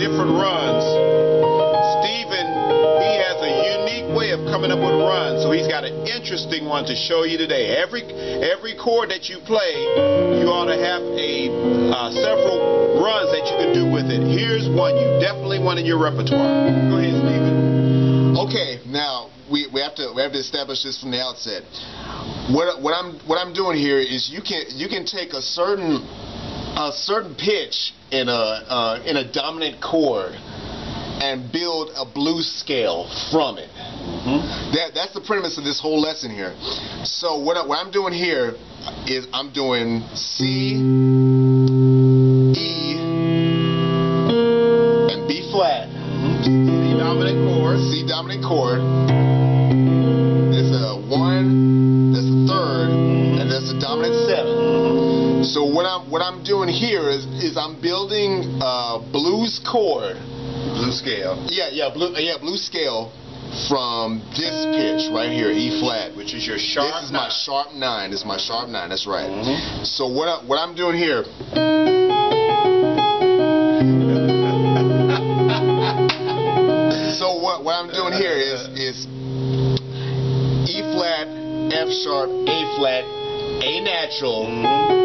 different runs. Stephen, he has a unique way of coming up with runs, so he's got an interesting one to show you today. Every every chord that you play, you ought to have a uh, several runs that you can do with it. Here's one you definitely want in your repertoire. Go ahead, Stephen. Okay, now we, we have to we have to establish this from the outset. What what I'm what I'm doing here is you can you can take a certain a certain pitch in a uh, in a dominant chord and build a blues scale from it. Mm-hmm. That that's the premise of this whole lesson here. So what I, what I'm doing here is I'm doing C, E, and B flat. Mm-hmm. C dominant chord. C dominant chord. What I'm doing here is is I'm building a blues chord. Blue scale. Yeah, yeah, blue yeah, blues scale from this pitch right here, E flat, which is your sharp. This is nine. my sharp nine. This is my sharp nine. That's right. Mm-hmm. So what I, what I'm doing here. so what what I'm doing here is is E flat, F sharp, A flat, A natural. You uh,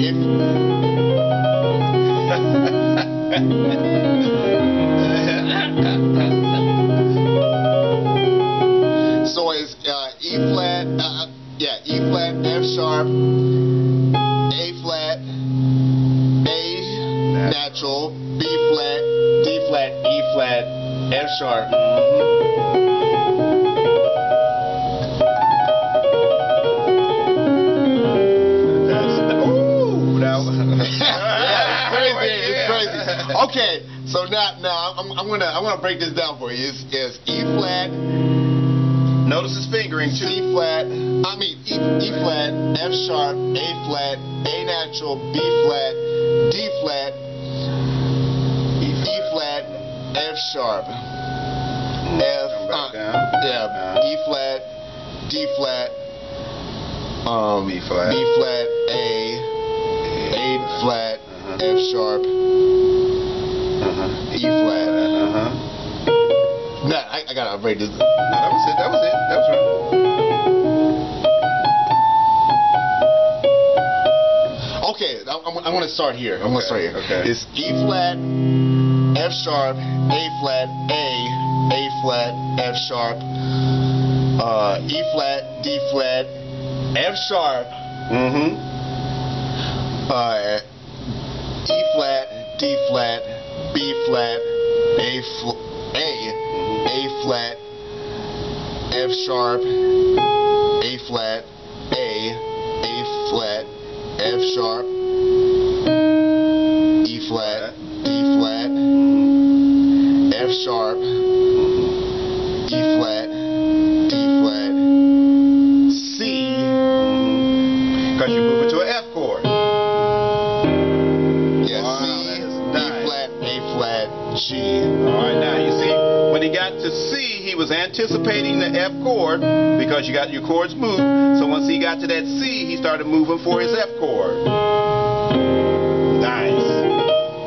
so it's uh, E flat, uh, yeah, E flat, F sharp, A flat, A natural, B flat, D flat, E flat, F sharp. Okay, so now, now I'm, I'm gonna I'm gonna break this down for you. It's, it's E flat, Notice his fingering too. C flat. I mean E, e flat, F sharp, A flat, A natural, B flat, D flat, E flat, F sharp, F, uh, yeah, E flat, D flat, um, B flat. B flat, A, A flat, F sharp, Uh-huh. E flat. Uh-huh. Nah, I, I gotta break this. No, that was it. That was it. That was right. Okay, I'm, I'm, I'm gonna start here. I'm gonna start here. okay. It's E flat, F sharp, A flat, A, A flat, F sharp, uh, E flat, D flat, F sharp, Mm-hmm. uh, E flat, D flat, flat, A fl- A, A flat, F sharp, A flat, A, A flat, F sharp, E flat, D flat, F sharp, C, he was anticipating the F chord because you got your chords moved. So once he got to that C, he started moving for his F chord. Nice.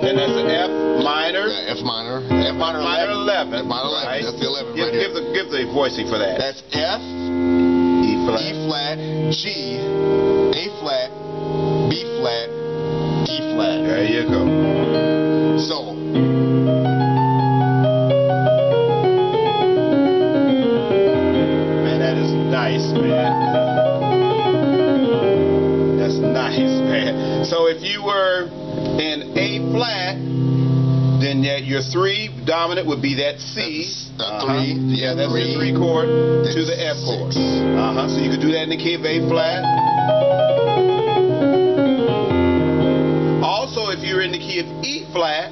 Then that's the F minor. Yeah, F minor, F minor, Minor 11. 11. F minor 11. right? That's the 11 give, right here. give the give the voicing for that. That's F, E flat. E flat, G, A flat, B flat, E flat. There you go. Man. That's nice, man. So if you were in A flat, then that your three dominant would be that C. That's, uh, Uh-huh. three, Yeah, that's three, your three chord to the F chord. Uh huh. So you could do that in the key of A flat. Also, if you're in the key of E flat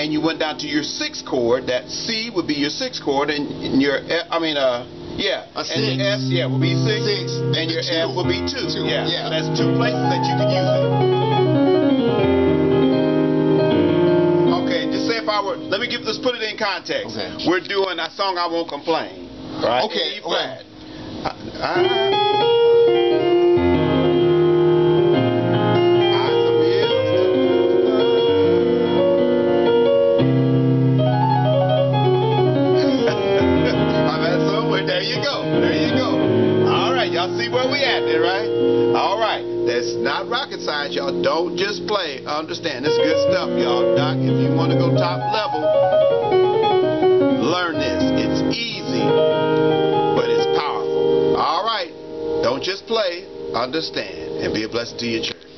and you went down to your sixth chord, that C would be your sixth chord, and and your I mean, uh, yeah, A and your F, six. yeah, will be six, Six, and your the F will be two. Two, Yeah, yeah. So that's two places that you can use it. Okay, just say if I were, let me give this, put it in context. Okay. We're doing a song I won't complain. Right? Okay, E flat. I, I, I where we at there, right? All right. That's not rocket science, y'all. Don't just play. Understand. This good stuff, y'all. Doc, if you want to go top level, learn this. It's easy, but it's powerful. All right. Don't just play. Understand. And be a blessing to your church.